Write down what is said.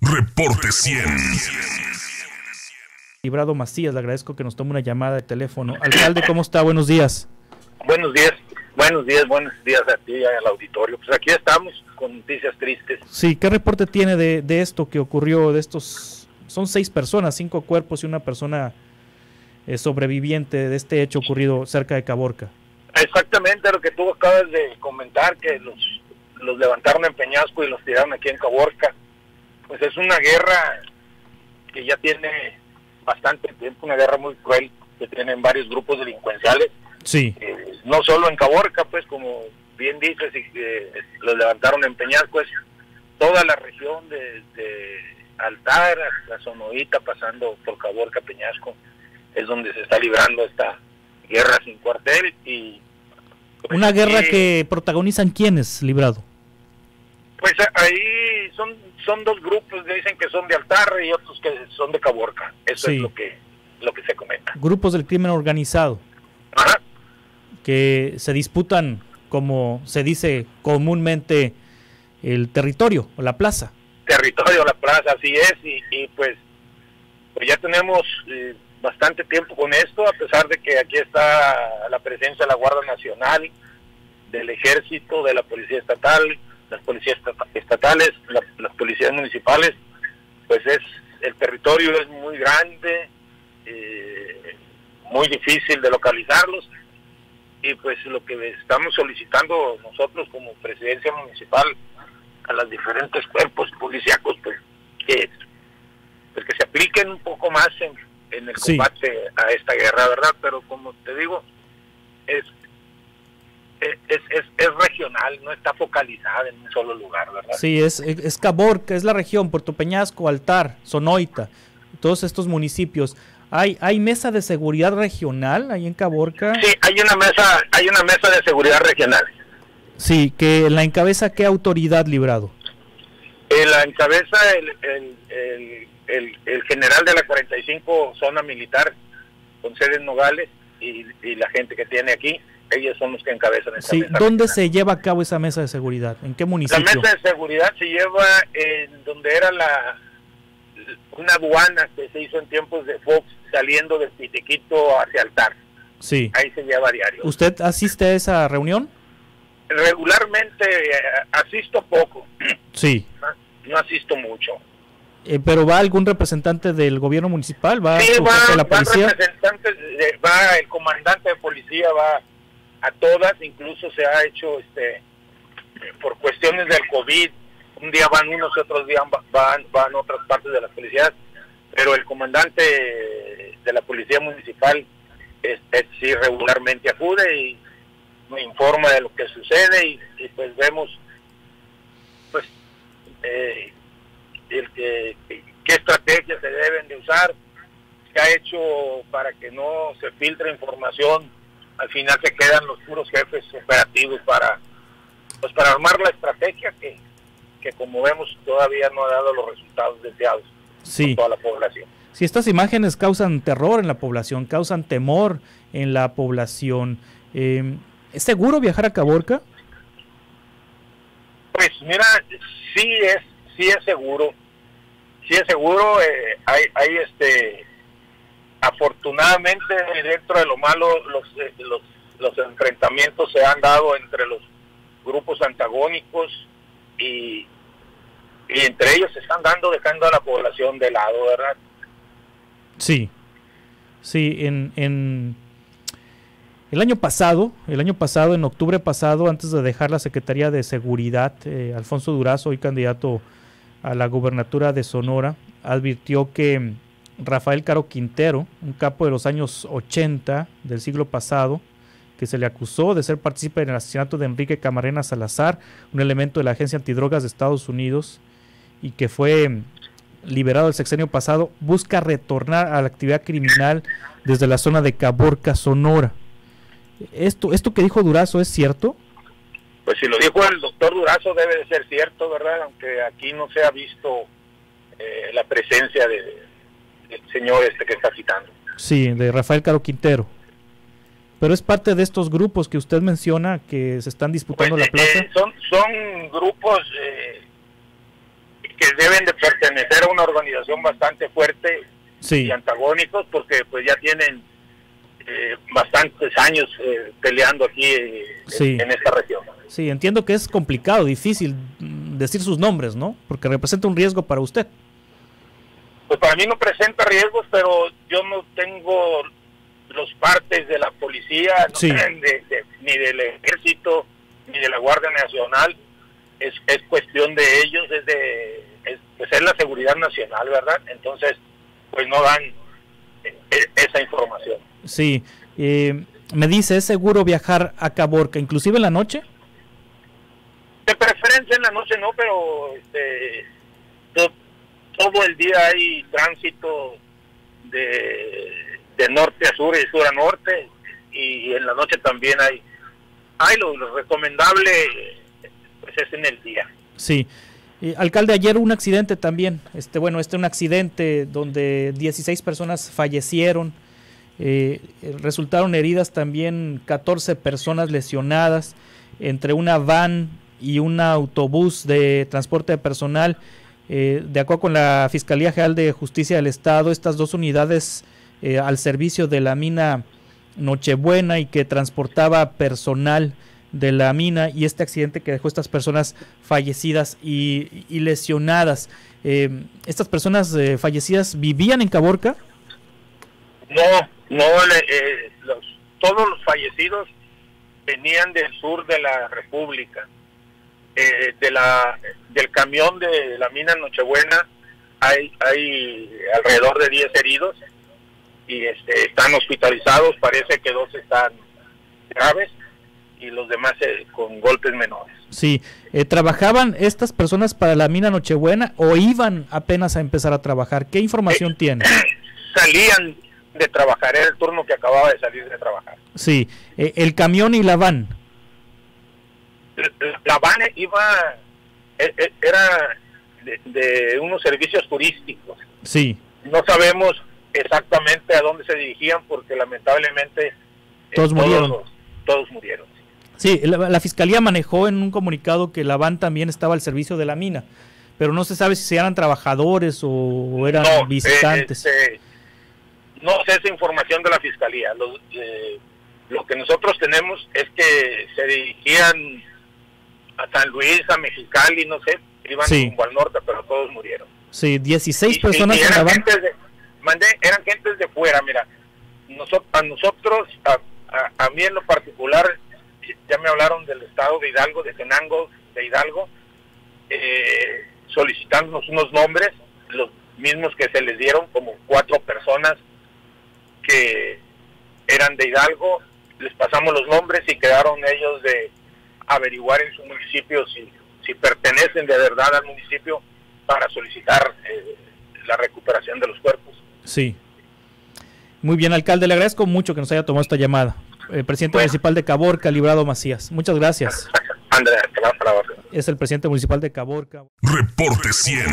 Reporte 100. Librado Macías, le agradezco que nos tome una llamada de teléfono. Alcalde, ¿cómo está? Buenos días. Buenos días, buenos días, buenos días a ti y al auditorio. Pues aquí estamos con noticias tristes. Sí, ¿qué reporte tiene de, de esto que ocurrió, de estos, son seis personas, cinco cuerpos y una persona eh, sobreviviente de este hecho ocurrido cerca de Caborca? Exactamente lo que tú acabas de comentar, que los, los levantaron en Peñasco y los tiraron aquí en Caborca. Pues es una guerra que ya tiene bastante tiempo, una guerra muy cruel que tienen varios grupos delincuenciales. Sí. Eh, no solo en Caborca, pues como bien dices, y que los levantaron en Peñasco, es toda la región de, de Altar hasta Sonoita, pasando por Caborca, Peñasco, es donde se está librando esta guerra sin cuartel y pues, Una guerra que protagonizan quiénes, Librado. Pues a- ahí son son dos grupos, dicen que son de Altar y otros que son de Caborca. Eso Sí. es lo que lo que se comenta. Grupos del crimen organizado Ajá. que se disputan, como se dice comúnmente, el territorio o la plaza. Territorio, la plaza, así es, y, y pues, pues ya tenemos eh, bastante tiempo con esto, a pesar de que aquí está la presencia de la Guardia Nacional, del Ejército, de la Policía Estatal, las policías estata- estatales, la- las policías municipales, pues es el territorio es muy grande, eh, muy difícil de localizarlos y pues lo que estamos solicitando nosotros como presidencia municipal a los diferentes cuerpos policíacos pues que, pues, que se apliquen un poco más en, en el Sí. combate a esta guerra, ¿verdad? Pero como te digo, es es, es, es regional, no está focalizada en un solo lugar, ¿verdad? Sí, es, es Caborca, es la región, Puerto Peñasco, Altar, Sonoita, todos estos municipios. ¿Hay, ¿Hay mesa de seguridad regional ahí en Caborca? Sí, hay una mesa, hay una mesa de seguridad regional. Sí, que la encabeza qué autoridad librado. La encabeza el, el, el, el, el general de la 45 zona militar con sede en Nogales y, y la gente que tiene aquí, ellos son los que encabezan esta Sí, mesa. ¿dónde se lleva a cabo esa mesa de seguridad? ¿En qué La municipio? mesa de seguridad se lleva en donde era la una aduana que se hizo en tiempos de Fox saliendo de Pitequito hacia Altar. Sí. Ahí se lleva a diario. ¿Usted asiste a esa reunión? Regularmente eh, asisto poco, Sí. no asisto mucho. Eh, ¿Pero va algún representante del gobierno municipal? ¿Va Sí, va, la policía? de- va el comandante de policía, va a todas, incluso se ha hecho este por cuestiones del COVID, un día van unos, otros días va- van, van otras partes de las policías, pero el comandante de la policía municipal es, es- sí regularmente acude y me informa de lo que sucede y, y pues vemos pues eh, el que, qué estrategias se deben de usar, se ha hecho para que no se filtre información, al final se quedan los puros jefes operativos para pues para armar la estrategia que, que como vemos todavía no ha dado los resultados deseados Sí. toda la población. Si estas imágenes causan terror en la población, causan temor en la población, eh, ¿es seguro viajar a Caborca? Pues mira, sí es, sí es seguro, sí es seguro, eh, hay, hay este, afortunadamente dentro de lo malo los, eh, los, los enfrentamientos se han dado entre los grupos antagónicos y, y entre ellos se están dando dejando a la población de lado, ¿verdad? Sí. Sí, en, en el año pasado, el año pasado, en octubre pasado, antes de dejar la Secretaría de Seguridad, eh, Alfonso Durazo, hoy candidato a la gubernatura de Sonora, advirtió que Rafael Caro Quintero, un capo de los años 80 del siglo pasado, que se le acusó de ser partícipe en el asesinato de Enrique Camarena Salazar, un elemento de la Agencia Antidrogas de Estados Unidos, y que fue mm, liberado el sexenio pasado, busca retornar a la actividad criminal desde la zona de Caborca, Sonora. Esto, esto que dijo Durazo es cierto. Pues si lo dijo el doctor Durazo debe de ser cierto, ¿verdad? Aunque aquí no se ha visto eh, la presencia de, del señor este que está citando. Sí, de Rafael Caro Quintero. Pero es parte de estos grupos que usted menciona que se están disputando Pues, la plaza. eh, son, son grupos eh, que deben de pertenecer relación bastante fuerte Sí, y antagónicos porque pues ya tienen eh, bastantes años eh, peleando aquí eh, Sí. en, en esta región. sí, entiendo que es complicado, difícil mm, decir sus nombres, ¿no? Porque representa un riesgo para usted. Pues para mí no presenta riesgos, pero yo no tengo los partes de la policía, no Sí. de- de- ni del ejército, ni de la Guardia Nacional. Es, es cuestión de ellos, es de es, pues es la seguridad nacional, ¿verdad? Entonces, pues no dan eh, eh, esa información. Sí, eh, me dice, ¿es seguro viajar a Caborca, inclusive en la noche? De preferencia en la noche no, pero este, todo el día hay tránsito de, de norte a sur y sur a norte y en la noche también hay hay lo, recomendable pues es en el día. Sí. Eh, alcalde, ayer un accidente también, este, bueno, este un accidente donde 16 personas fallecieron, eh, eh, resultaron heridas también 14 personas lesionadas entre una van y un autobús de transporte de personal. Eh, de acuerdo con la Fiscalía General de Justicia del Estado, estas dos unidades eh, al servicio de la mina Nochebuena y que transportaba personal de la mina y este accidente que dejó estas personas fallecidas y, y lesionadas. Eh, ¿Estas personas eh, fallecidas vivían en Caborca? No, no, eh, los, todos los fallecidos venían del sur de la República. Eh, de la, del camión de la mina Nochebuena hay, hay alrededor de 10 heridos y este, están hospitalizados, parece que dos están graves y los demás eh, con golpes menores. Sí. Eh, ¿Trabajaban estas personas para la mina Nochebuena o iban apenas a empezar a trabajar? ¿Qué información tiene? Salían de trabajar, era el turno que acababa de salir de trabajar. Sí. Eh, el camión y la van. La van iba e- e- era de, de unos servicios turísticos Sí. no sabemos exactamente a dónde se dirigían porque lamentablemente eh, Todos murieron. los- todos murieron Sí, la, la fiscalía manejó en un comunicado que la van también estaba al servicio de la mina, pero no se sabe si eran trabajadores o eran no visitantes. eh, este, no sé esa información de la fiscalía Los, eh, lo que nosotros tenemos es que se dirigían a San Luis a Mexicali no sé iban Sí. rumbo al norte pero todos murieron Sí, 16 Y- personas y eran gentes de, mandé, eran gentes de fuera, mira. Noso- a nosotros, a, a, a mí en lo particular, ya me hablaron del estado de Hidalgo, de Tenango, de Hidalgo, eh, solicitándonos unos nombres, los mismos que se les dieron, como cuatro personas que eran de Hidalgo, les pasamos los nombres y quedaron ellos de averiguar en su municipio si, si pertenecen de verdad al municipio para solicitar eh, la recuperación de los cuerpos. Sí. Muy bien, alcalde, le agradezco mucho que nos haya tomado esta llamada. El presidente Bueno. municipal de Caborca, Librado Macías. Muchas gracias. Andrea, te vas para abajo. Es el presidente municipal de Caborca. Reporte 100.